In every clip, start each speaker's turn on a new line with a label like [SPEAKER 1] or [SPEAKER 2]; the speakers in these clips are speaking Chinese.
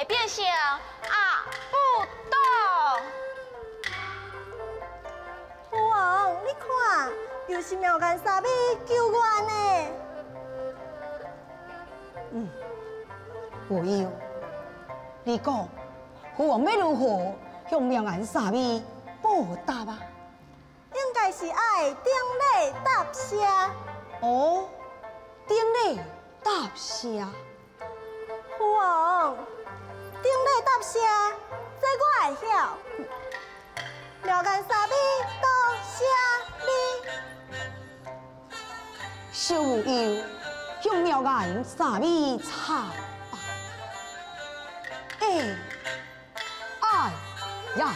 [SPEAKER 1] 会变成啊不到。
[SPEAKER 2] 父王，你看，又是苗干沙米救我呢。
[SPEAKER 3] 嗯，不要，你讲，父王要如何向苗干沙米报答吧？
[SPEAKER 2] 应该是爱顶礼答谢。
[SPEAKER 3] 哦，顶礼答谢。
[SPEAKER 2] 父王，顶礼答谢，这我会晓。苗干三米多谢你。
[SPEAKER 3] 小无忧，向苗干三米茶吧。哎，哎呀！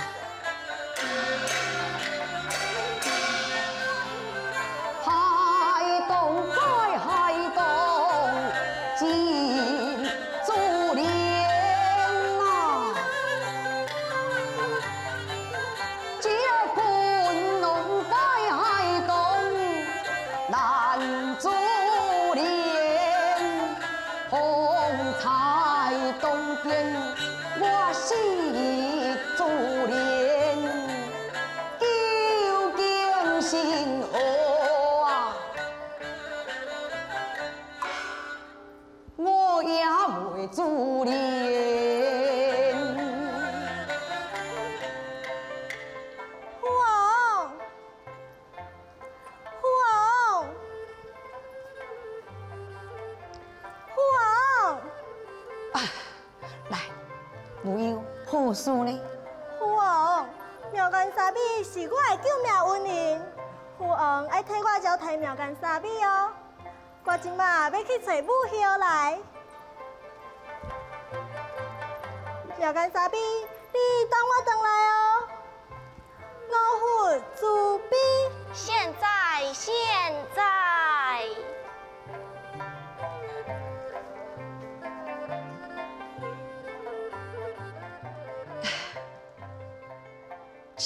[SPEAKER 3] 事呢？
[SPEAKER 2] 父王，苗干沙米是我的救命恩人，父王爱替我交替苗干沙米哦。我今嘛要去找母兄来。苗干沙米，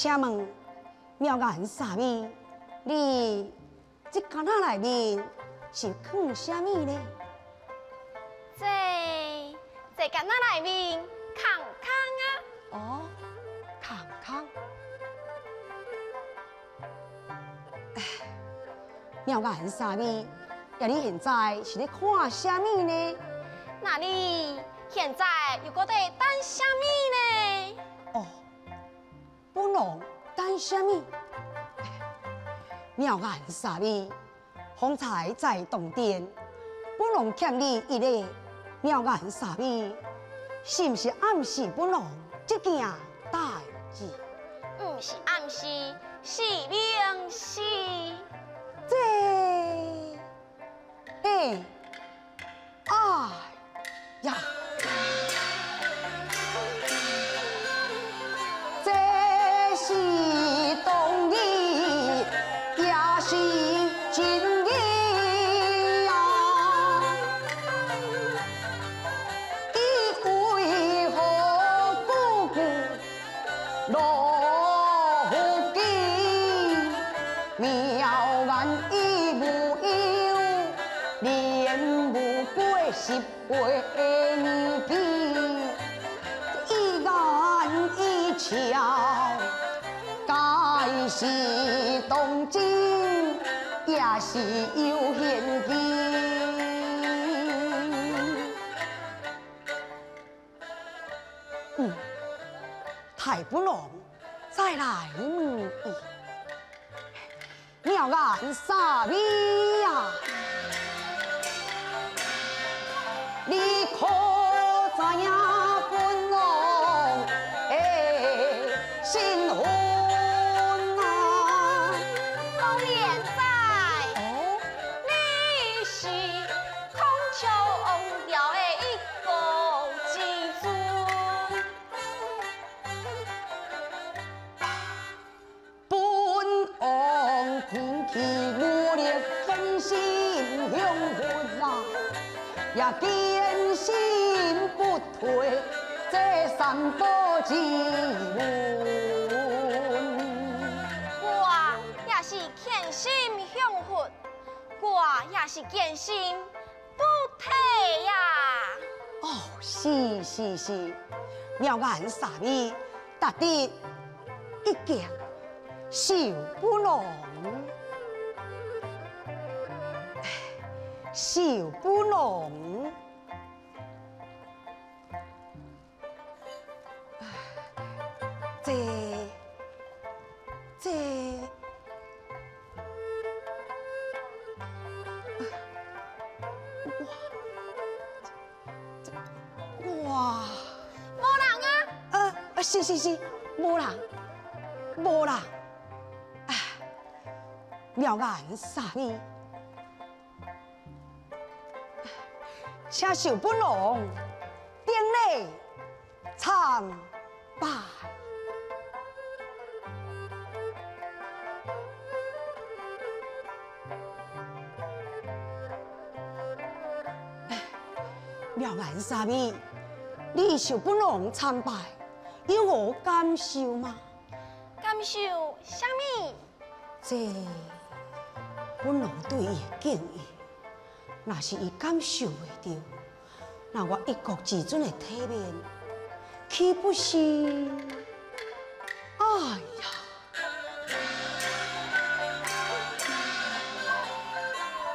[SPEAKER 3] 请问苗干啥物？你这干哪内面是放啥物呢？
[SPEAKER 1] 这这干哪内面康康啊？
[SPEAKER 3] 哦，康康。哎，苗干啥物？呀，你现在是咧看啥物呢？
[SPEAKER 1] 那你现在又搁在等啥物
[SPEAKER 3] 呢？哦。不能等什么？妙眼啥物？方才在洞殿，不能欠你一个妙眼啥物？是不是暗示不能这件代志？
[SPEAKER 1] 不是暗示，是明示。
[SPEAKER 3] 这，哎，哎呀！一瞧，该是动情，也是有献计。嗯，太不容，再来一妙眼傻逼呀！你心雄浑啊！也坚信不退，这三宝之门。
[SPEAKER 1] 我也是虔心向佛，我也是坚心不退呀。
[SPEAKER 3] 哦，是是是，妙眼三味，达得一件小不浓，小不浓。这这。哇！
[SPEAKER 1] 无人啊，
[SPEAKER 3] 呃，呃，是是是，无人，无人，啊，妙眼三味，请受本龙顶礼参拜。妙眼三味。你受本王参拜，有何感受吗？
[SPEAKER 1] 感受什么？
[SPEAKER 3] 这本王对伊的敬意，若是伊感受袂到，那我一国至尊的体面，岂不是？哎呀！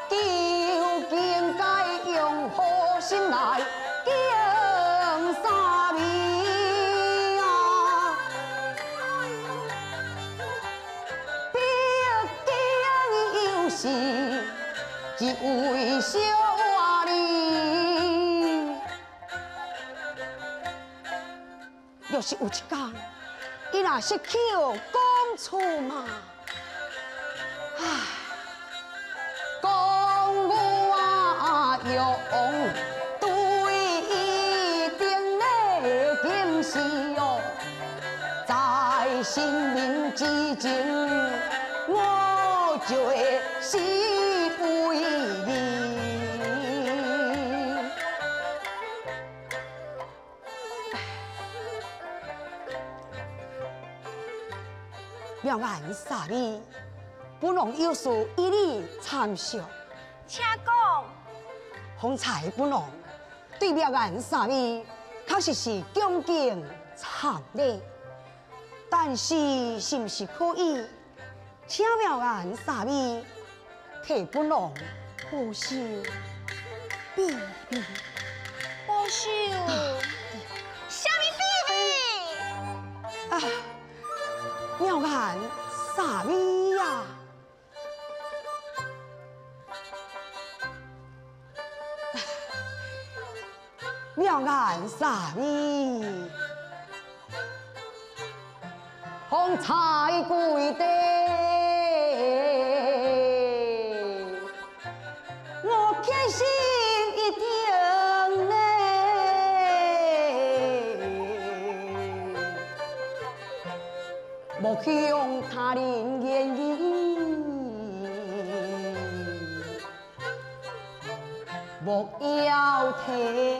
[SPEAKER 3] 究竟该用何心来一位小娃儿，要是有一天，伊若失去讲出嘛，唉。讲我用对伊定的敬视哦，在生命之前，我绝是妙眼傻咪。本王有事与你参详，
[SPEAKER 1] 请讲。
[SPEAKER 3] 方才本王对妙眼三味确实是恭敬参礼，但是是不是可以请妙眼三味替本王保守秘密？
[SPEAKER 1] 保守 什么秘密？
[SPEAKER 3] 啊，妙看傻咪呀！妙眼三味，风采贵地，莫向他人言语。莫要提。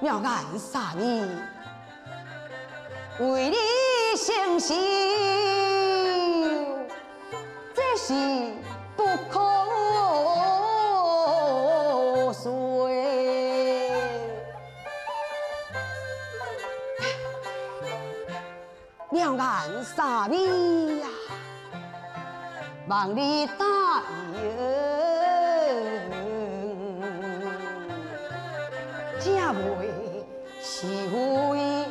[SPEAKER 3] 妙眼三味，为你承受，这是眼三味呀！望你答应，这袂是为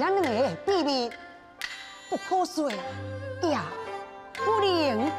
[SPEAKER 3] 咱两个的秘密，不可说，也不
[SPEAKER 1] 灵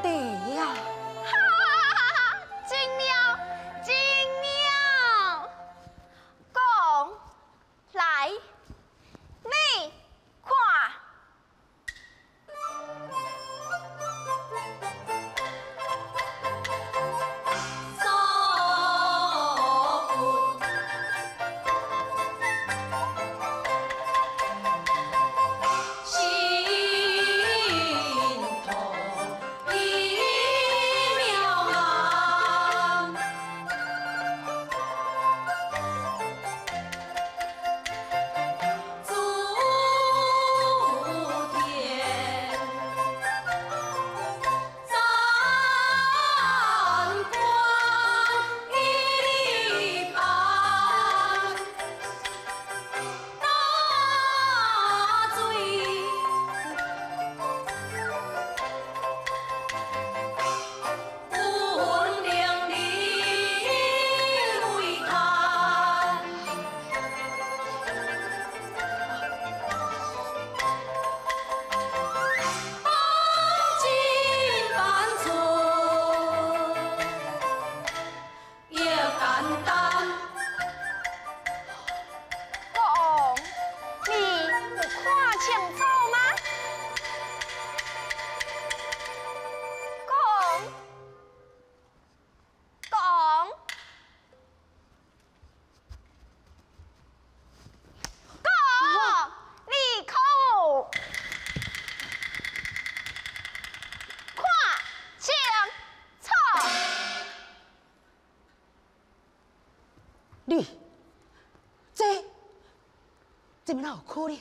[SPEAKER 3] 这边哪有可能？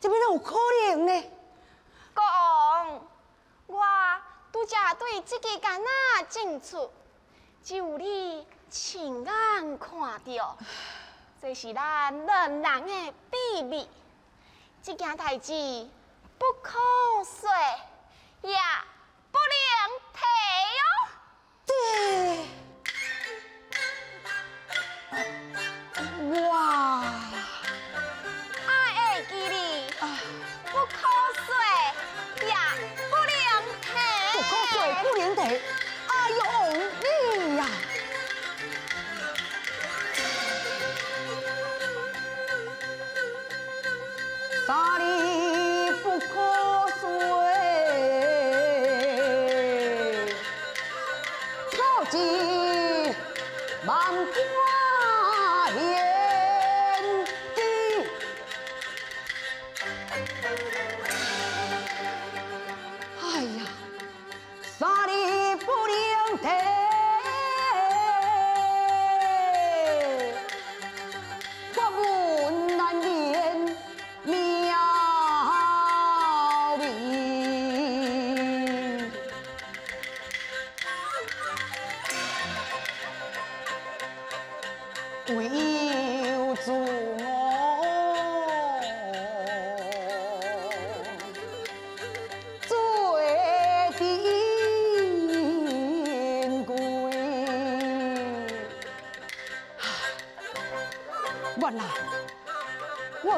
[SPEAKER 3] 这边哪有可能呢？
[SPEAKER 1] 国王，我拄则对这个囡仔进出，只有你亲眼看到，这是咱两人的秘密。这件代志不可说，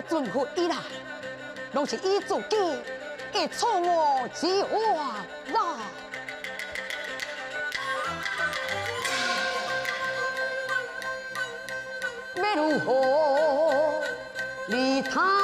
[SPEAKER 3] 我尊服以来，拢是伊自己的错误之话啦。要如何利他？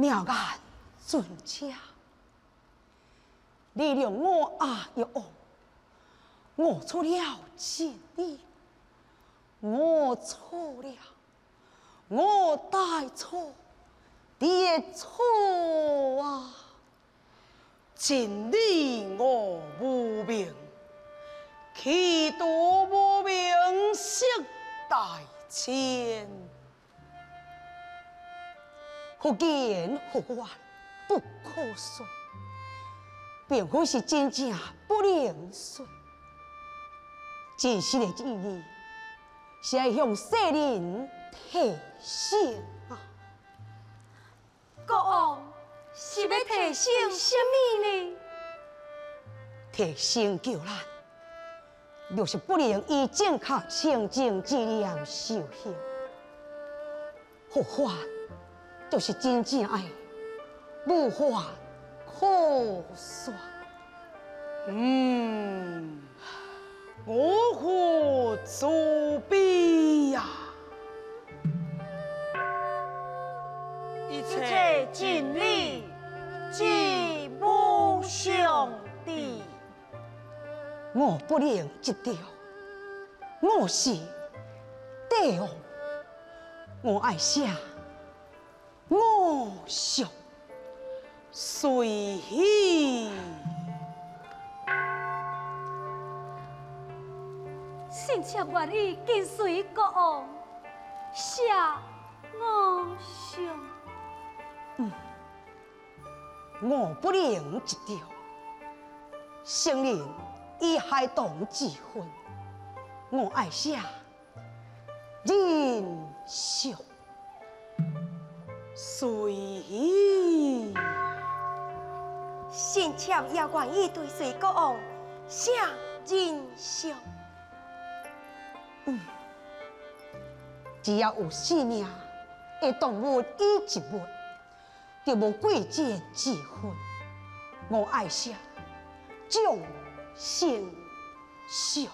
[SPEAKER 3] 妙安尊家，
[SPEAKER 1] 你
[SPEAKER 3] 让我阿玉王，我错了情理，我错了，我大错，爹错啊！情理我无明，气度无明，色大千。福建福还不可说，并非是真正不能说。真实的意义是要向世人提醒啊！
[SPEAKER 1] 国王是要提醒什么呢？
[SPEAKER 3] 提醒叫咱，若是不能以正确清净之念受刑。福法就是真正爱，无法可说。嗯，我何作弊呀？
[SPEAKER 4] 一切尽力，既母兄弟。
[SPEAKER 3] 我不能这条，我是帝王，我爱写，我想随喜。
[SPEAKER 5] 臣妾愿意跟随国王，下我上。
[SPEAKER 3] 我不能一条，圣人以孩童之分，我爱写人想随喜。
[SPEAKER 6] 臣妾也愿意追随国王，下
[SPEAKER 3] 真相。嗯，只要有生命的动物以一物，就无贵贱之分。我爱写众生相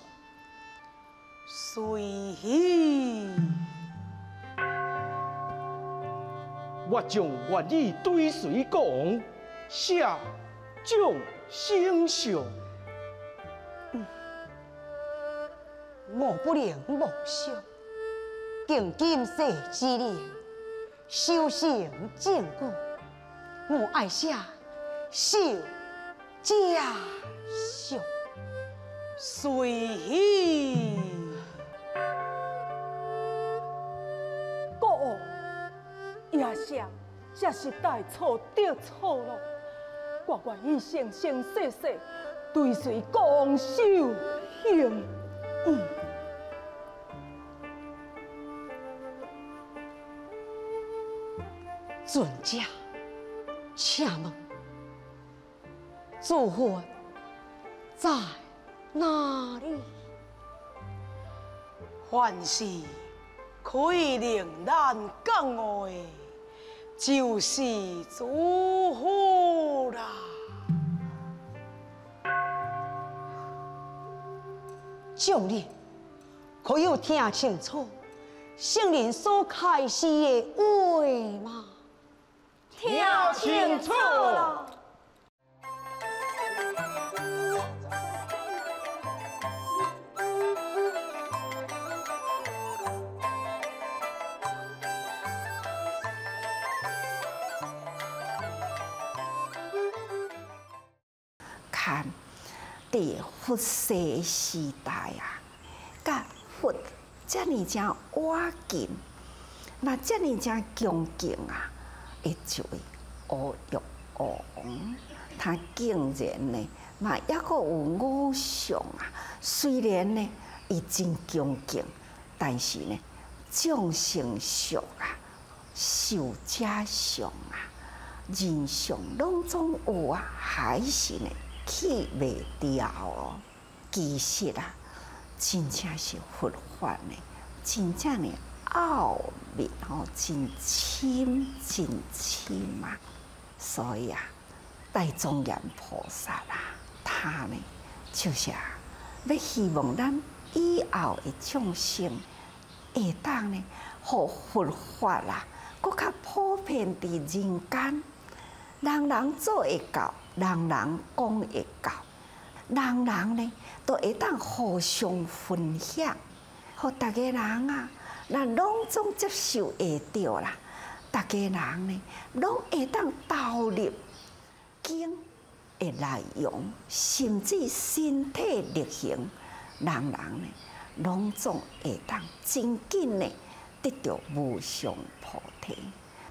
[SPEAKER 3] 随喜。
[SPEAKER 6] 我将愿意对谁讲？写众生相。
[SPEAKER 3] 我不能妄想，敬今世之灵，修行正果。我爱写受家相随喜。
[SPEAKER 4] 想这是大错特错了。我愿意生生世世对随国王受刑。嗯。
[SPEAKER 3] 尊家，请问祖父在哪里？
[SPEAKER 7] 凡事可以令咱讲的，就是祝福啦。
[SPEAKER 3] 将你，可有听清楚圣人所开示的话吗？
[SPEAKER 2] 听清楚了。
[SPEAKER 8] 在佛世时代啊，甲佛遮尔正瓦敬，那遮尔正恭敬啊，一位阿育王，他竟然呢，嘛抑阁有五相啊。虽然呢，伊真恭敬，但是呢，众生相啊，受者相啊，人相拢总有啊，还是呢？去袂掉哦，其实啊，真正是佛法呢，真正的奥秘哦，真深真深嘛。所以啊，大庄严菩萨啊，他呢就是啊，要希望咱以后的众生会当呢，互佛法啦，搁较普遍伫人间，人人做会到。人人讲会到，人人呢都会当互相分享，互逐个人啊，咱拢总接受会到啦。逐个人呢，拢会当投入经的内容，甚至身体力行，人人呢，拢总会当真紧呢得到无上菩提。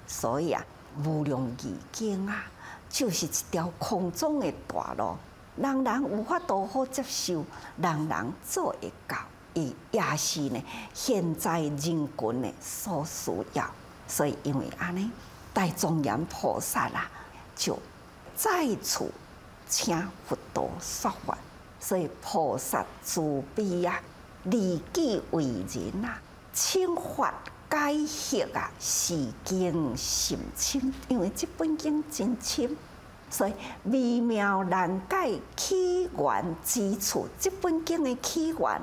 [SPEAKER 8] 所以啊，无量义经啊。就是一条空中的大路，人人无法度好接受，人人做会到，伊也是呢现在人群的所需要。所以因为安尼，大庄严菩萨啦，就再次请佛陀说法。所以菩萨慈悲啊，利己为人啊，请法解释啊，是经甚深，因为这本经真深，所以微妙难解起源之处。这本经的起源，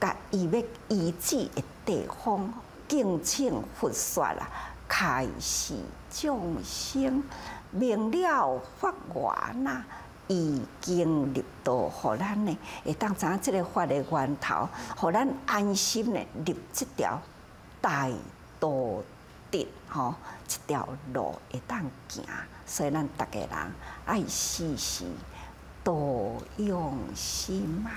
[SPEAKER 8] 甲伊要医治的地方，敬请佛说啦，开示众生，明了法源呐，已经入道，互咱呢会当知影即个法的源头，互咱安心诶入即条。大道德吼，即条路会当行，所以咱逐个人爱时时多用心嘛。